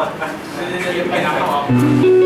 来，来，来，对对对，别拿好。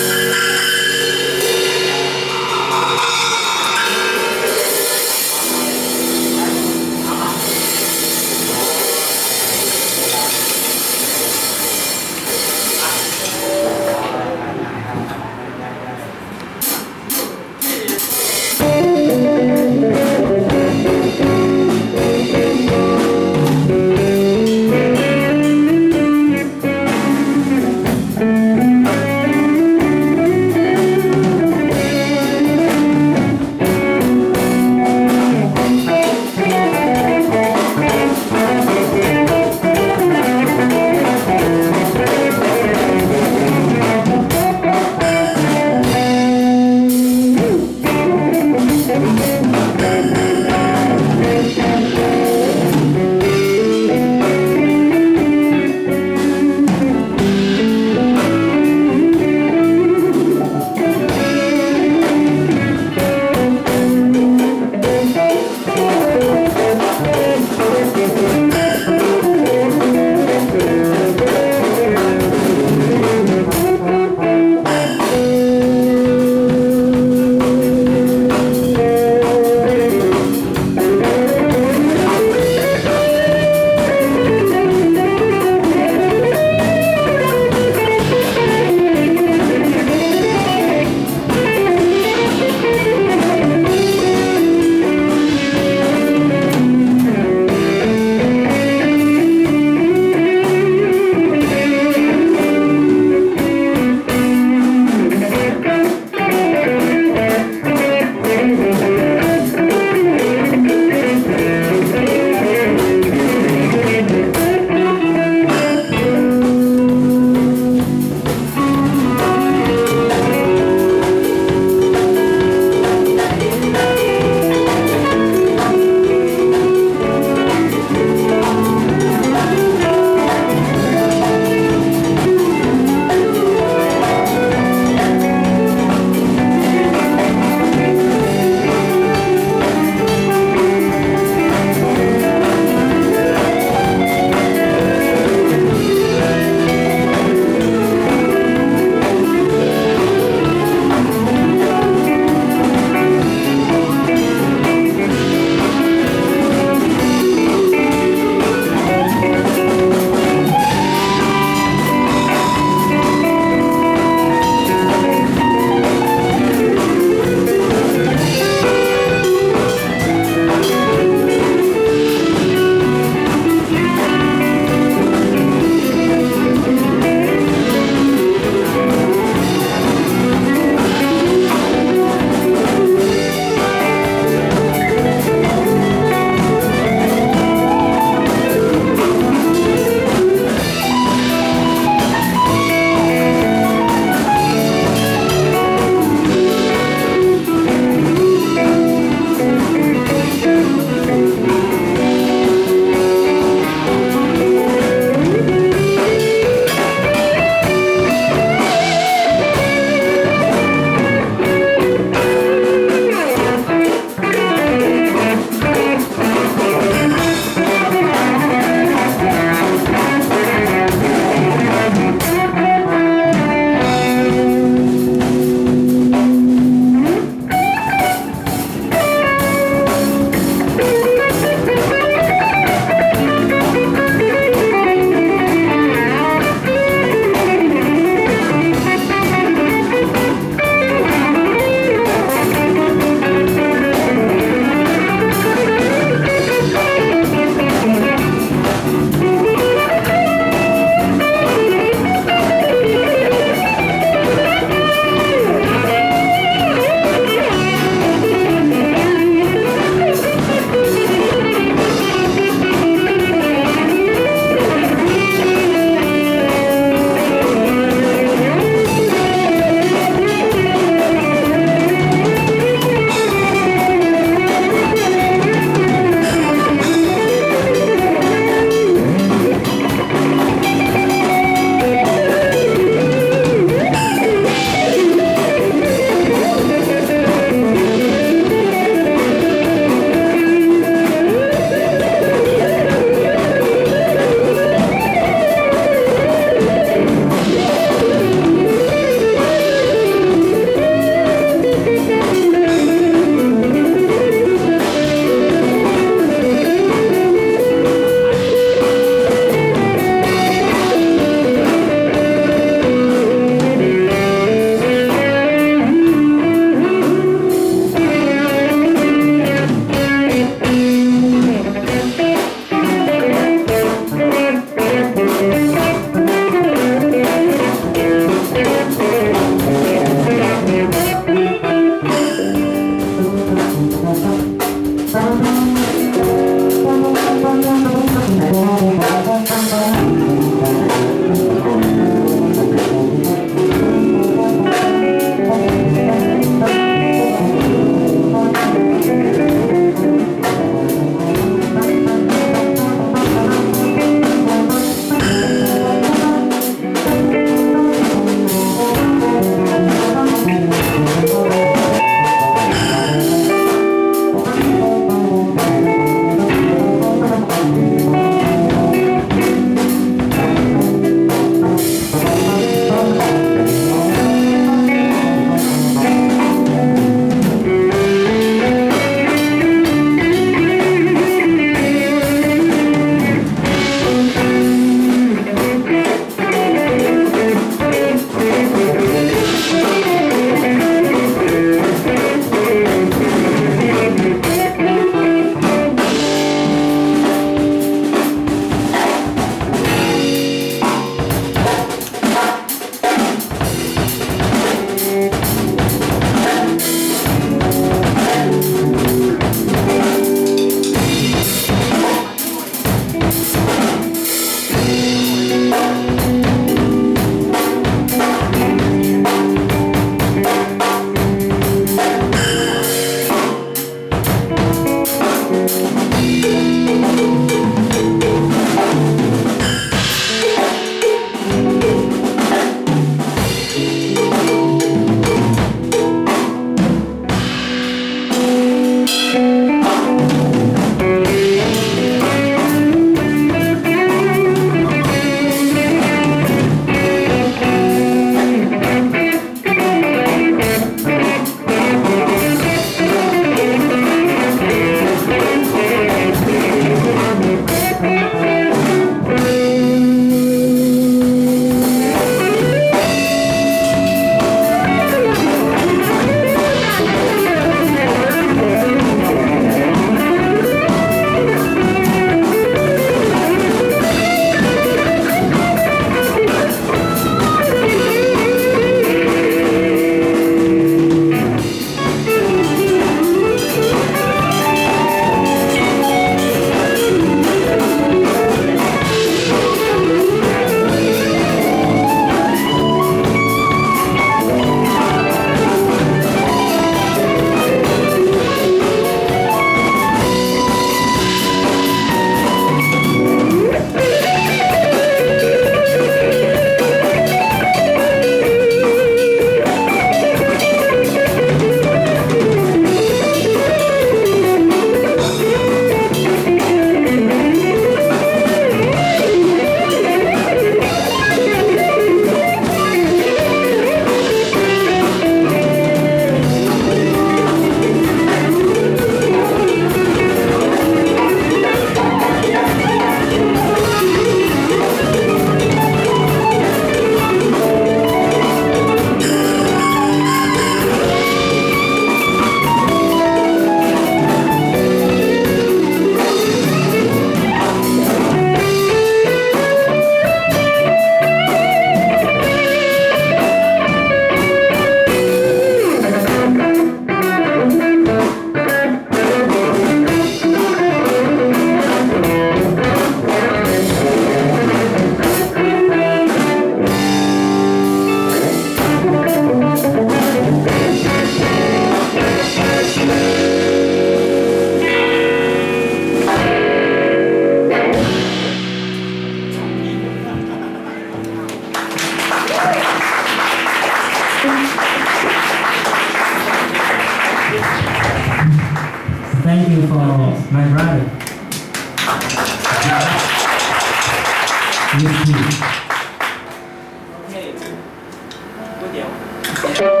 成。